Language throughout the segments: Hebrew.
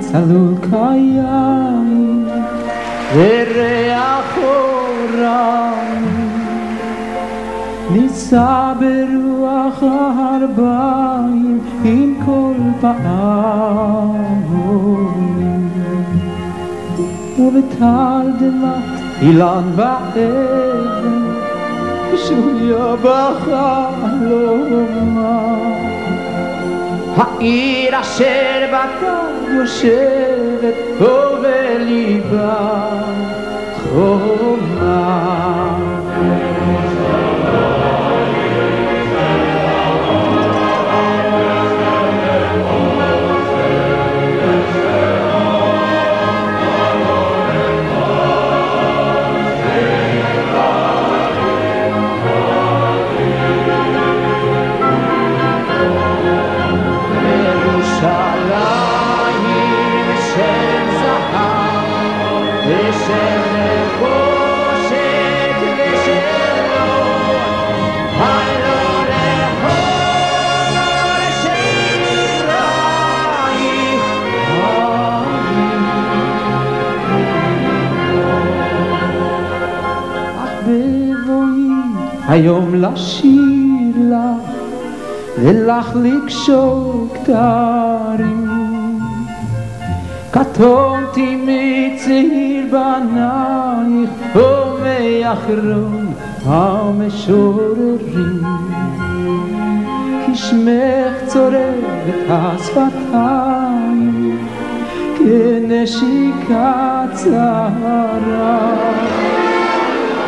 צלול כיין וריח אורם נישא ברוח הארבעים עם כל פעמונים ובתרדמת אילן ואבן שוליה ha i raservatorio serve dove li va. היום לשיר לך ולך לקשור כתרים קטונתי מצעיר בנייך ומאחרון המשוררים. כי שמך צורב את השפתיים כנשיקה צרה.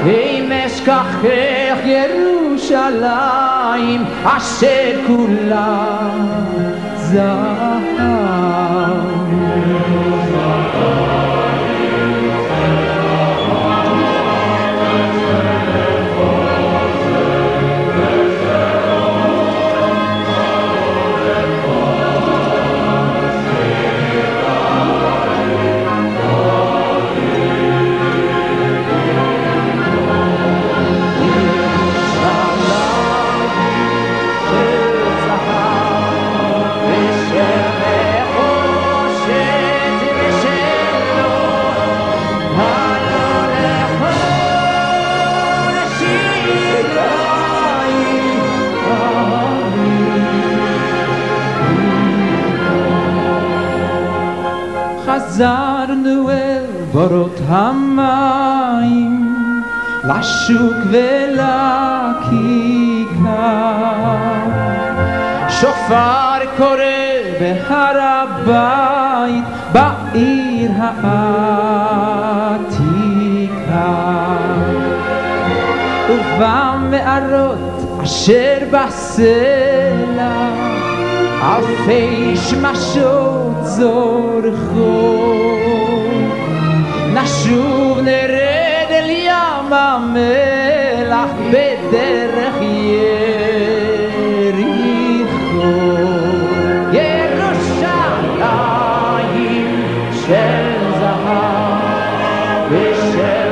אם אשכחך ירושלים אשר כולה זהב חזרנו אל בורות המים, לשוק ולכיכר. שופר קורא בהר הבית, בעיר העתיקה. ובמערות אשר בסלע אלפי שמשות זורחו Deixa